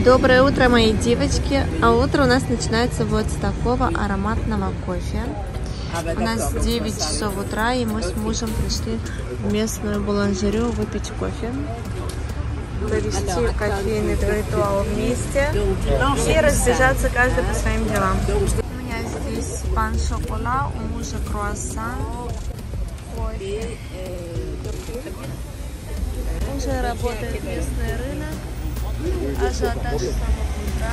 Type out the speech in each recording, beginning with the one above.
Доброе утро, мои девочки. А утро у нас начинается вот с такого ароматного кофе. У нас 9 часов утра, и мы с мужем пришли в местную буланжерю выпить кофе. Провести кофейный ритуал вместе и разбежаться каждый по своим делам. У меня здесь пан шокола, у мужа круассан, кофе. Уже работает местный рынок ажиотаж с самого утра.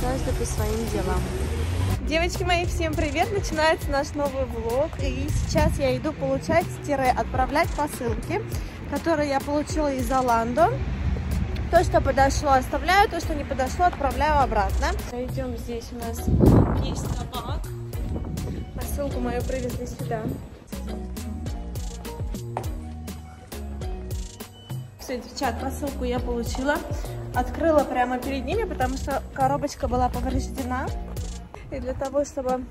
Каждый по своим делам. Девочки мои, всем привет! Начинается наш новый влог. И сейчас я иду получать-отправлять посылки, которые я получила из Аландо. То, что подошло, оставляю, то, что не подошло, отправляю обратно. Идем здесь у нас есть табак. Посылку мою привезли сюда. Все, девчат, посылку я получила. Открыла прямо перед ними, потому что коробочка была повреждена. И для того, чтобы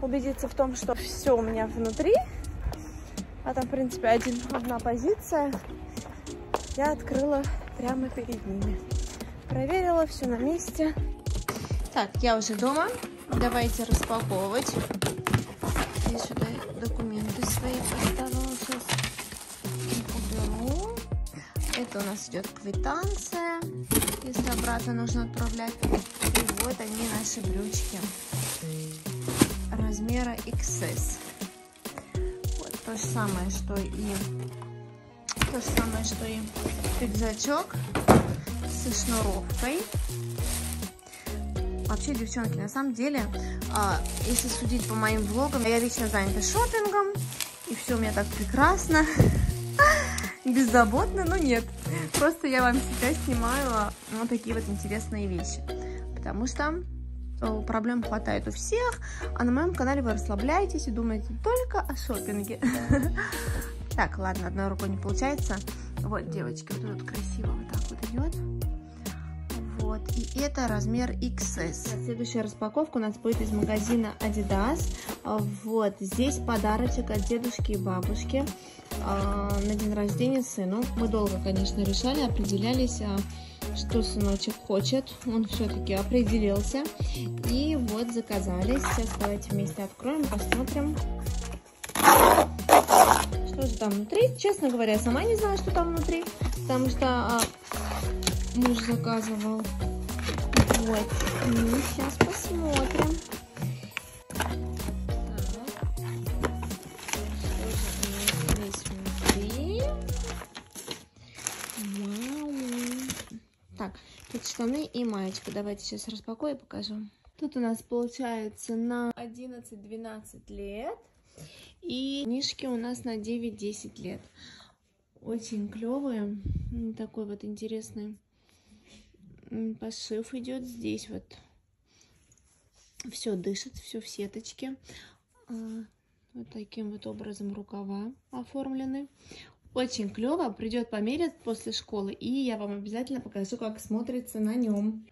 убедиться в том, что все у меня внутри, а там, в принципе, один, одна позиция, я открыла прямо перед ними. Проверила, все на месте. Так, я уже дома. Давайте распаковывать. Я сюда документы свои поставила. Это у нас идет квитанция, если обратно нужно отправлять. И вот они, наши брючки. Размера XS. Вот то же самое, что и то же самое, что и пиджачок со шнуровкой. Вообще, девчонки, на самом деле, если судить по моим влогам, я вечно занята шопингом, и все у меня так прекрасно, беззаботно, но нет. Просто я вам сейчас снимаю вот такие вот интересные вещи, потому что проблем хватает у всех, а на моем канале вы расслабляетесь и думаете только о шопинге. Так, ладно, одной рукой не получается. Вот, девочки, вот тут красиво вот так вот идет. Вот, и это размер XS. Следующая распаковка у нас будет из магазина Adidas. Вот, здесь подарочек от дедушки и бабушки на день рождения сыну. Мы долго, конечно, решали, определялись, что сыночек хочет. Он все-таки определился. И вот заказали. Сейчас давайте вместе откроем, посмотрим. Что же там внутри? Честно говоря, сама не знаю, что там внутри. Потому что а, муж заказывал. Вот. Ну, сейчас посмотрим. Так, тут штаны и маечка. Давайте сейчас распакую и покажу. Тут у нас получается на 11-12 лет. И книжки у нас на 9-10 лет. Очень клевые. Такой вот интересный пошив идет. Здесь вот все дышит, все в сеточке. Вот таким вот образом рукава оформлены. Очень клево. Придет померить после школы. И я вам обязательно покажу, как смотрится на нем.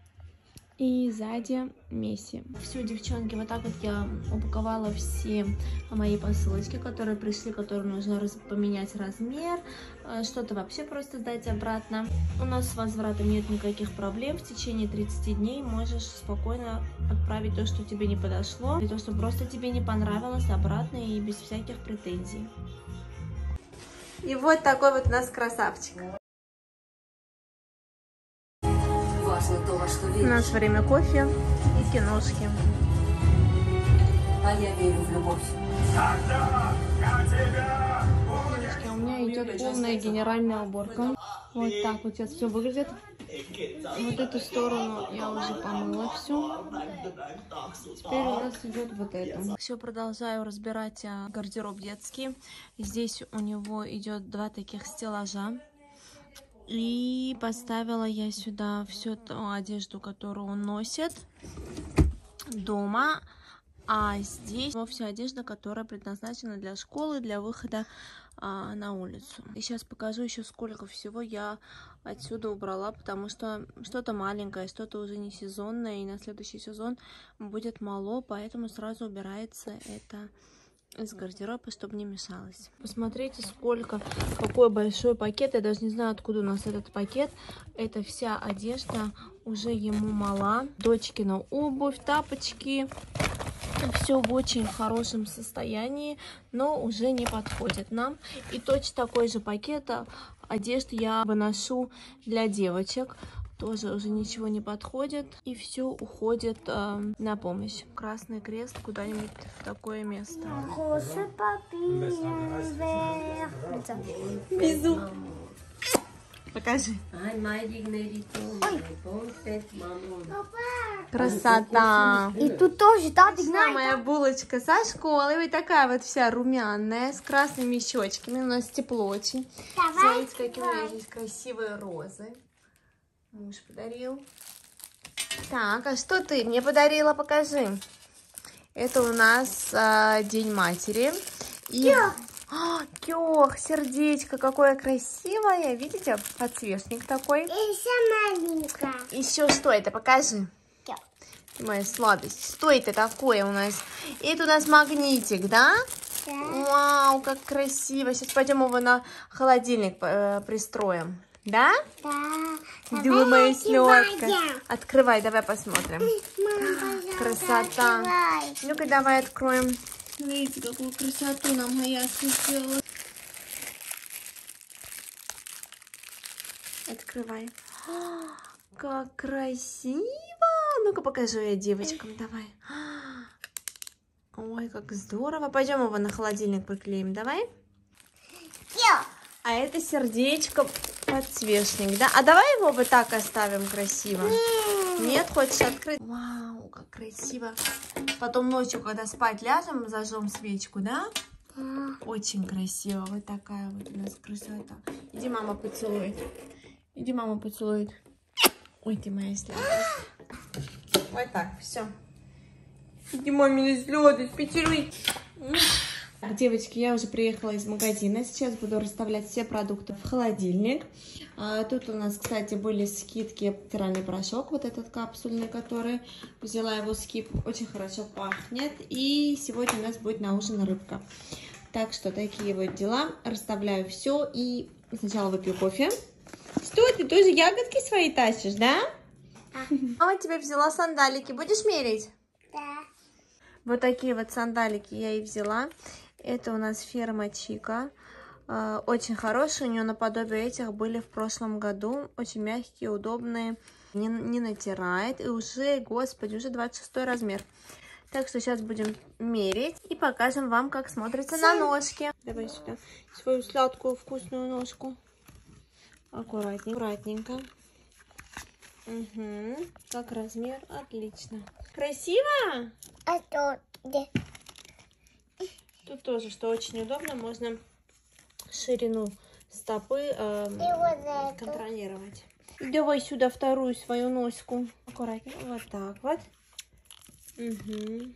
И сзади Месси. Все, девчонки, вот так вот я упаковала все мои посылочки, которые пришли, которые нужно раз поменять размер, что-то вообще просто сдать обратно. У нас с возвратом нет никаких проблем. В течение 30 дней можешь спокойно отправить то, что тебе не подошло, и то, что просто тебе не понравилось, обратно и без всяких претензий. И вот такой вот у нас красавчик. У нас время кофе и киношки. А я верю в любовь. Девочки, у меня идет полная генеральная уборка. Вот так вот сейчас все выглядит. Вот эту сторону я уже помыла все. Теперь у нас идет вот это. Все продолжаю разбирать гардероб детский. Здесь у него идет два таких стеллажа. И поставила я сюда всю ту одежду, которую он носит дома. А здесь вся одежда, которая предназначена для школы, для выхода а, на улицу. И сейчас покажу еще, сколько всего я отсюда убрала, потому что что-то маленькое, что-то уже не сезонное, и на следующий сезон будет мало, поэтому сразу убирается это из гардероба, чтобы не мешалось. Посмотрите, сколько, какой большой пакет. Я даже не знаю, откуда у нас этот пакет. Это вся одежда уже ему мала. Дочкина обувь, тапочки. Все в очень хорошем состоянии, но уже не подходит нам. И точно такой же пакет одежды я выношу для девочек тоже уже ничего не подходит. И все уходит э, на помощь. Красный крест куда-нибудь в такое место. Безу. Покажи. Красота. И тут тоже, да, ты Пришла моя булочка со школы. Вот такая вот вся румяная, с красными щечками. У нас тепло очень. Давай Смотрите, какие у меня здесь красивые розы. Муж подарил. Так, а что ты мне подарила? Покажи. Это у нас а, День матери. И... А, Кёх, сердечко, какое красивое. Видите, подсвечник такой. Еще маленькая. Еще что это? Покажи. Кёх. Ты моя сладость. Что это такое у нас? Это у нас магнитик, да? Да. Вау, как красиво. Сейчас пойдем его на холодильник э, пристроим. Да? Да. Думаю, открывай. слетка. Открывай, давай посмотрим. Мама, пожалуйста, Красота. Ну-ка, давай откроем. Смотрите, какую красоту нам Гаяска сделала. Открывай. А, Как красиво! Ну-ка, покажу я девочкам, давай. Ой, как здорово. Пойдем его на холодильник приклеим, давай. А это сердечко подсвечник, да? А давай его вот так оставим красиво. Нет, хочешь открыть? Вау, как красиво. Потом ночью, когда спать ляжем, зажжем свечку, да? Да. Очень красиво. Вот такая вот у нас красота. Иди, мама поцелует. Иди, мама поцелует. Ой, ты моя сладость. Вот так, все. Иди, мамины сладость, поцелуй. Так, девочки, я уже приехала из магазина. Сейчас буду расставлять все продукты в холодильник. А, тут у нас, кстати, были скидки. Стиральный порошок, вот этот капсульный, который взяла его скип. Очень хорошо пахнет. И сегодня у нас будет на ужин рыбка. Так что такие вот дела. Расставляю все и сначала выпью кофе. Что, ты тоже ягодки свои тащишь, да? Мама тебе взяла сандалики. Будешь мерить? Да. Вот такие вот сандалики я и взяла. Это у нас фирма Чика. Э, Очень хорошие. У нее наподобие этих были в прошлом году. Очень мягкие, удобные. Не, не натирает. И уже, господи, уже 26 размер. Так что сейчас будем мерить и покажем вам, как смотрится на ножке. Давай сюда свою сладкую вкусную ножку. Аккуратненько. Аккуратненько. Угу. Как размер? Отлично. Красиво? А тут где? Тут тоже, что очень удобно, можно ширину стопы э, И вот контролировать. Давай сюда вторую свою носку. Аккуратнее. Вот так вот. Угу.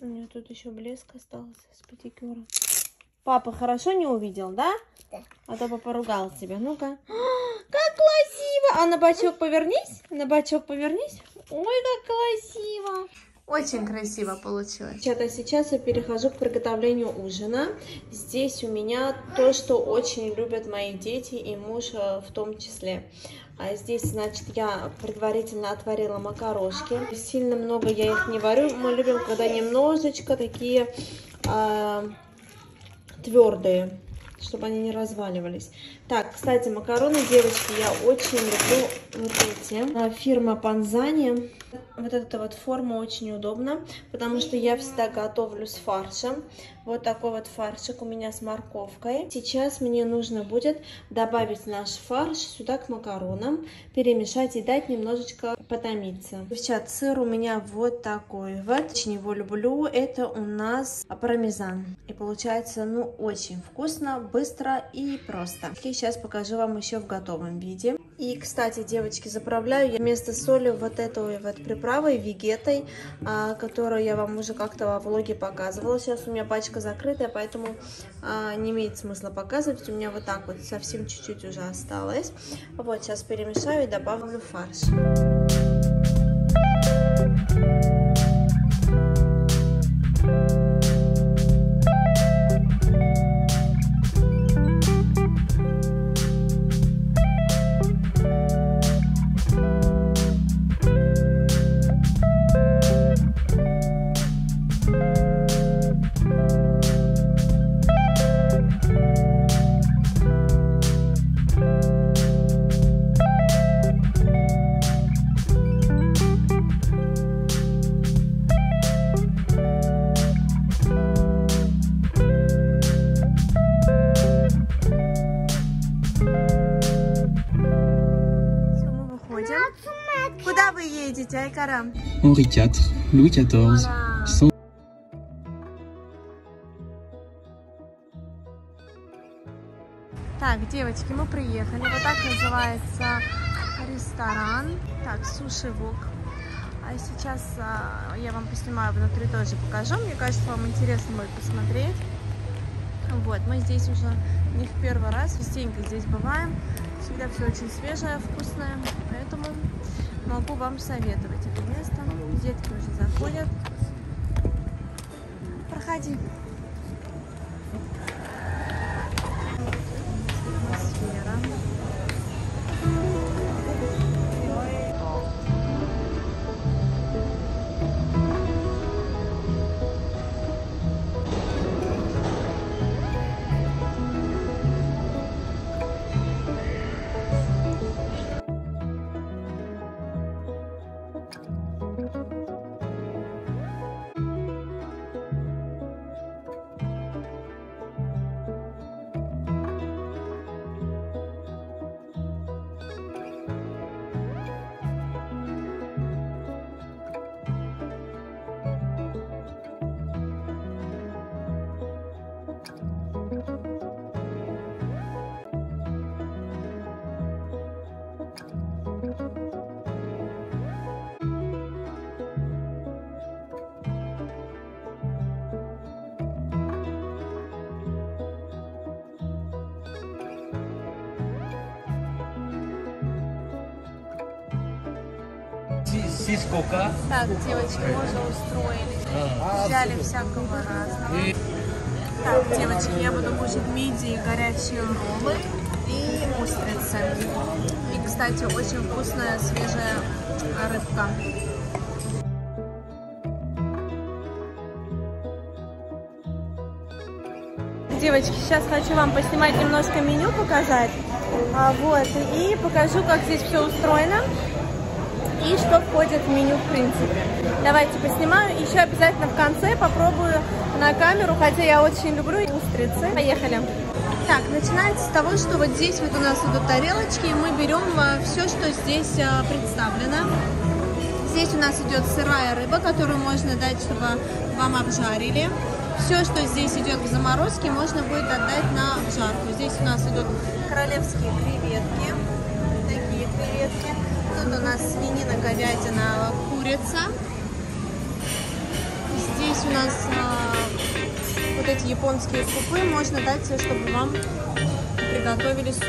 У меня тут еще блеск остался с педикюра. Папа хорошо не увидел, да? Да. А то бы поругал тебя. Ну-ка. Как красиво! А на бочок повернись. На бочок повернись. Ой, как красиво. Очень красиво получилось. Девчата, сейчас я перехожу к приготовлению ужина. Здесь у меня то, что очень любят мои дети и муж э, в том числе. А здесь, значит, я предварительно отварила макарошки. Сильно много я их не варю. Мы любим, когда немножечко такие а, твердые, чтобы они не разваливались. Так, кстати, макароны, девочки, я очень люблю вот эти. А, Фирма Панзани. Вот эта вот форма очень удобна, потому что я всегда готовлю с фаршем. Вот такой вот фаршик у меня с морковкой. Сейчас мне нужно будет добавить наш фарш сюда к макаронам, перемешать и дать немножечко потомиться. Девчат, сыр у меня вот такой вот. Очень его люблю. Это у нас пармезан. И получается, ну, очень вкусно, быстро и просто. И сейчас покажу вам еще в готовом виде. И, кстати, девочки, заправляю я вместо соли вот этой вот приправой, вегетой, а, которую я вам уже как-то во влоге показывала. Сейчас у меня пачка закрытая, поэтому а, не имеет смысла показывать. У меня вот так вот совсем чуть-чуть уже осталось. Вот, сейчас перемешаю и добавлю фарш. едите, Henri IV, Louis XIV, sans Так, девочки, мы приехали. Вот так называется ресторан. Так, суши вок. А сейчас а, я вам поснимаю внутри тоже покажу. Мне кажется, вам интересно будет посмотреть. Вот, мы здесь уже не в первый раз, частенько здесь бываем. Всегда все очень свежее, вкусное. Поэтому могу вам советовать это место. Детки уже заходят. Проходи. Сис кока. Так, девочки, мы уже устроились. Взяли всякого разного. Так, девочки, я буду кушать мидии, горячие роллы и устрицы. И, кстати, очень вкусная свежая рыбка. Девочки, сейчас хочу вам поснимать немножко меню, показать. А, вот, и покажу, как здесь все устроено и что входит в меню в принципе. Давайте поснимаю. Еще обязательно в конце попробую на камеру, хотя я очень люблю устрицы. Поехали. Так, начинается с того, что вот здесь вот у нас идут тарелочки, и мы берем все, что здесь а, представлено. Здесь у нас идет сырая рыба, которую можно дать, чтобы вам обжарили. Все, что здесь идет в заморозке, можно будет отдать на обжарку. Здесь у нас идут королевские креветки, у нас свинина, говядина, курица. Здесь у нас а, вот эти японские супы. Можно дать, чтобы вам приготовили суп.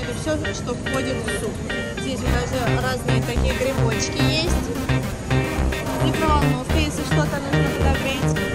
Это все, что входит в суп. Здесь даже разные такие грибочки есть. Микроволновка, если что-то нужно подогреть.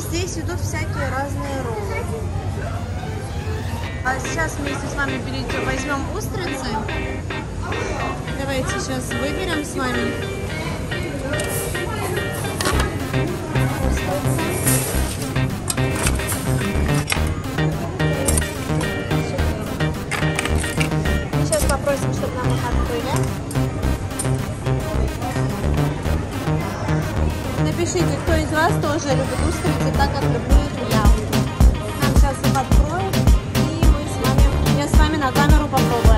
Здесь идут всякие разные роллы. А сейчас вместе с вами перейдем, возьмем устрицы. Давайте сейчас выберем с вами. кто из вас тоже любит устрицы так, как люблю их я. Нам сейчас их откроют, и мы с вами, я с вами на камеру попробую.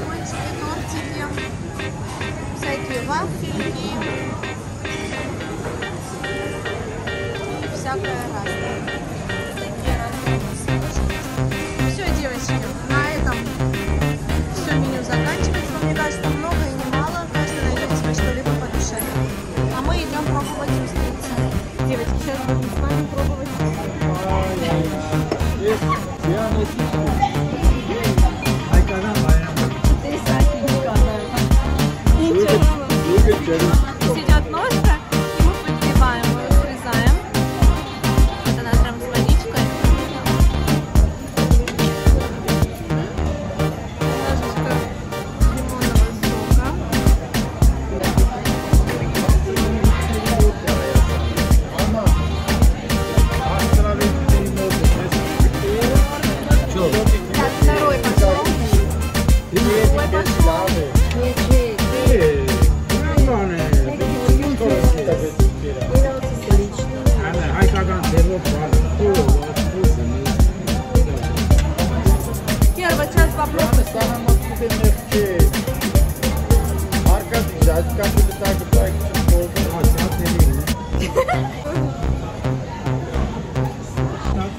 булочки, тортики, всякие вафельки и всякое разное. Все, девочки, на этом все меню заканчивается. Мне кажется, много и немало. Каждый найдет что-либо по. А мы идем пробовать устрицы. Девочки, сейчас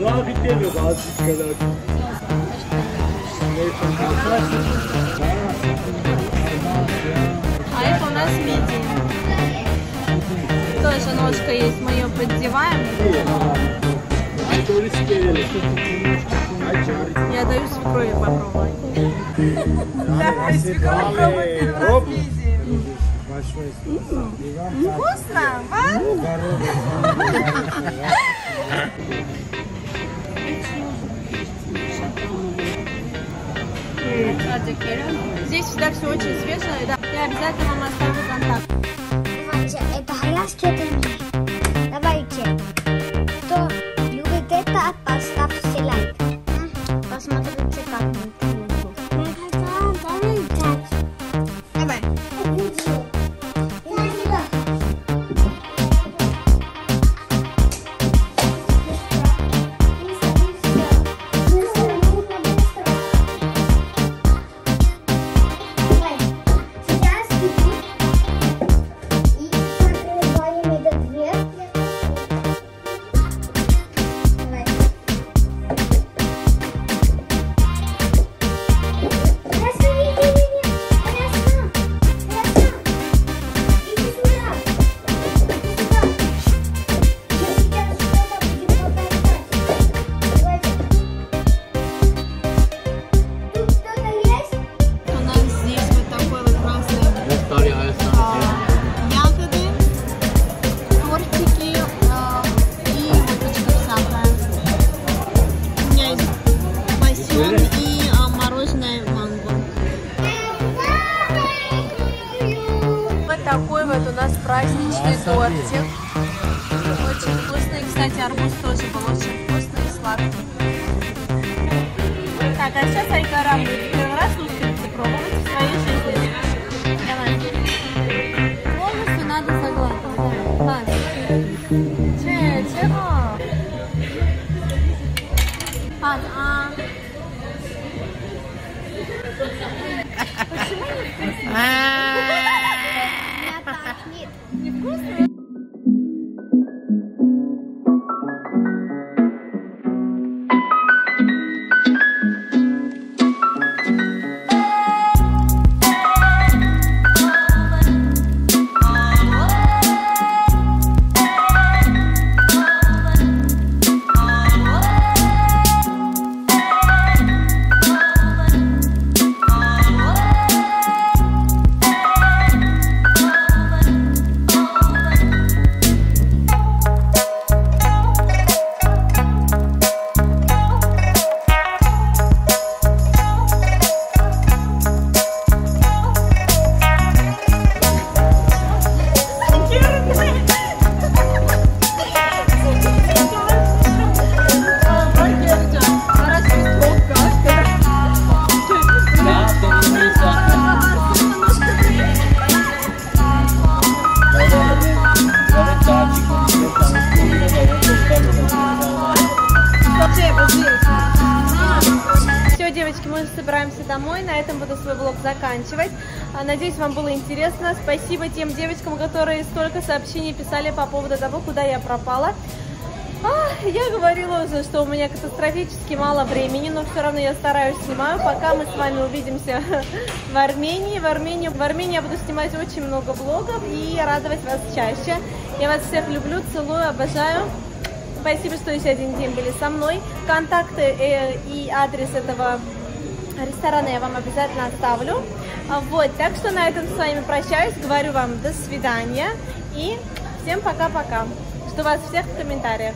Daha bitemiyor bazı kadar. Айф у нас миди. Тоже ножка есть, мы ее поддеваем. Я даю свекрови попробовать. Давай, свекровь попробуй большой Вкусно, а? Здесь всегда все очень свежее. Да. Я обязательно вам оставлю контакт. Это Горянский, согласна, да. Ладно. Че, чего? А, а. Меня этом буду свой влог заканчивать. А, Надеюсь, вам было интересно. Спасибо тем девочкам, которые столько сообщений писали по поводу того, куда я пропала. А, я говорила уже, что у меня катастрофически мало времени, но все равно я стараюсь снимаю. Пока мы с вами увидимся в Армении. В Армении, в Армении я буду снимать очень много влогов и радовать вас чаще. Я вас всех люблю, целую, обожаю. Спасибо, что еще один день были со мной. Контакты э, и адрес этого ресторана я вам обязательно оставлю. А, Вот, так что на этом с вами прощаюсь. Говорю вам до свидания и всем пока-пока. Жду вас всех в комментариях.